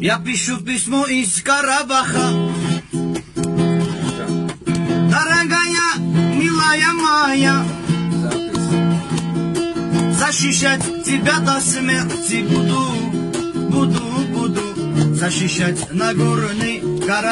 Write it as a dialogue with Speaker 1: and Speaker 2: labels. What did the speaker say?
Speaker 1: Я пишу письмо из Карабаха. Дорогая, милая моя, защищать тебя до смерти буду, буду, буду, защищать Нагорный Карабах.